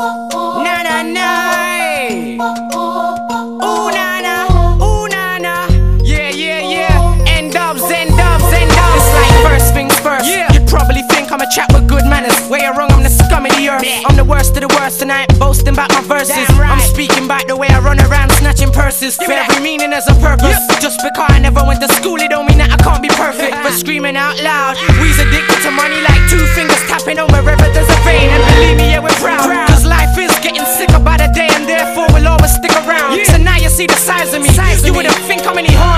Na na na. Ooh na na. Ooh na na. Yeah yeah yeah. End ups, end ups, end ups. It's like first things first. Yeah. You probably think I'm a chap with good manners. Way or wrong, I'm the scum of the earth. I'm the worst of the worst, and I ain't boasting about my verses. Right. I'm speaking about the way I run around, snatching purses. With every meaning as a purpose. Yep. Just because I never went to school, it don't mean that I can't be perfect. but screaming out loud, we's addicted to money see the size of me. Size you wouldn't think how many hoes